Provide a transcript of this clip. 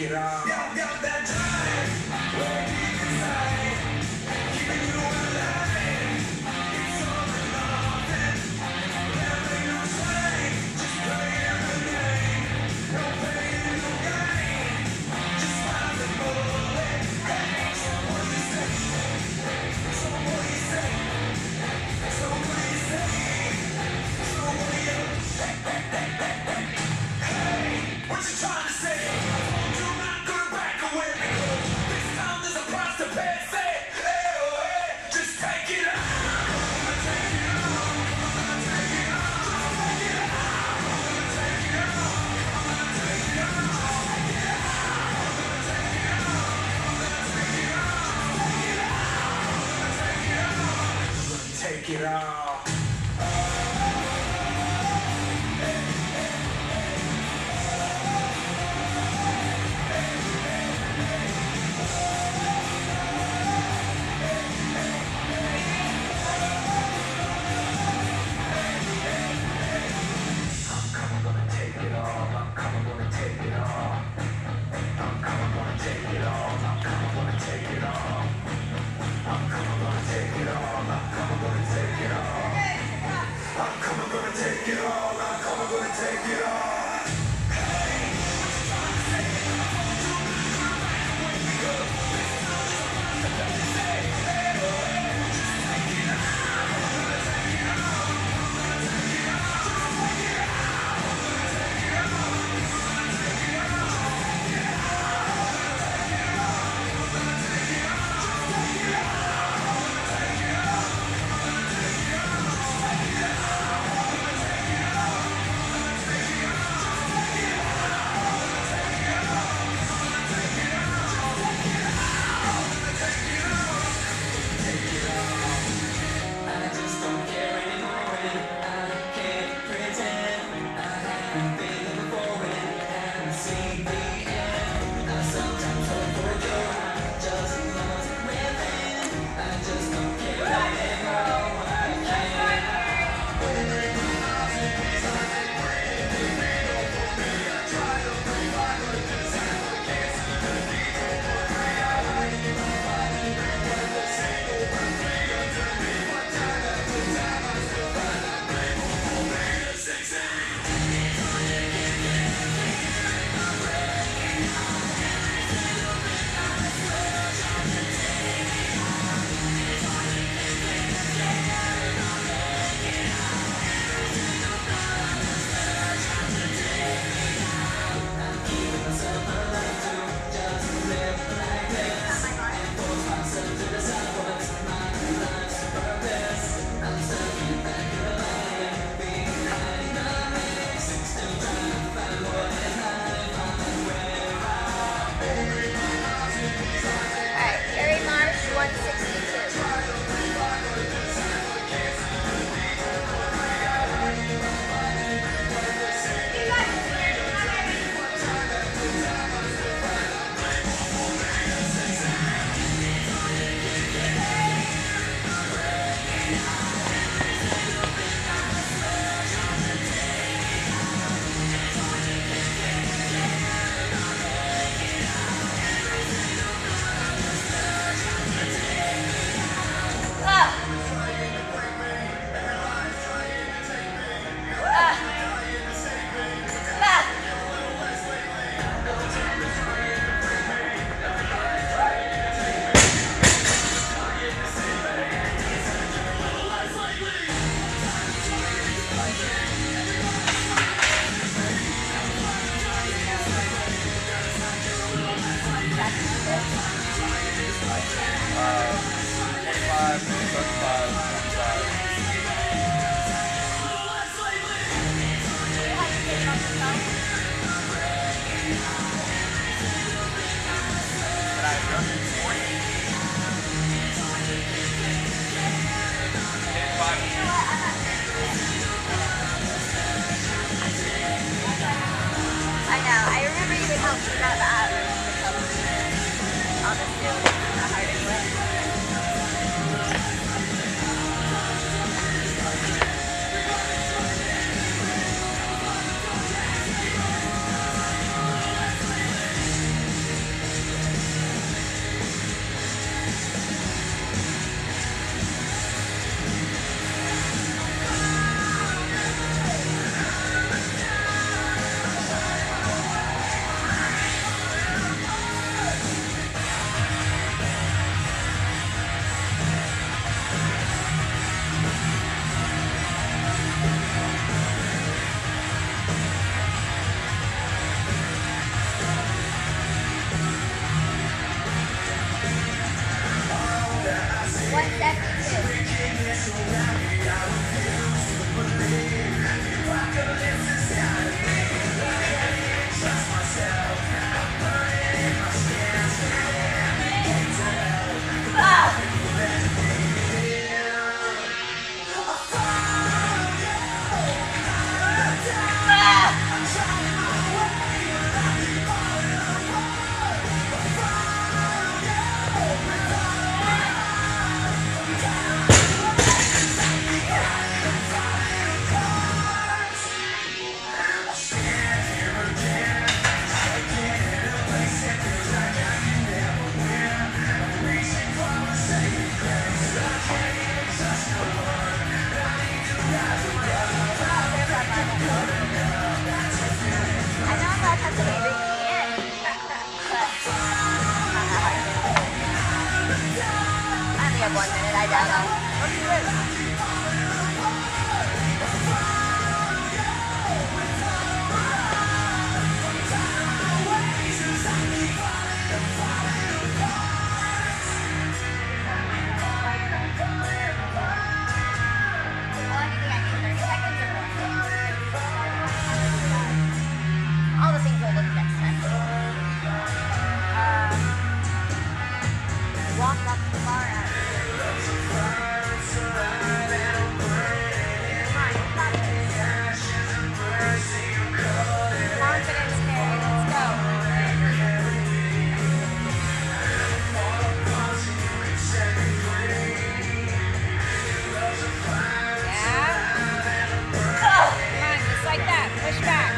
Yeah. Minute, Back.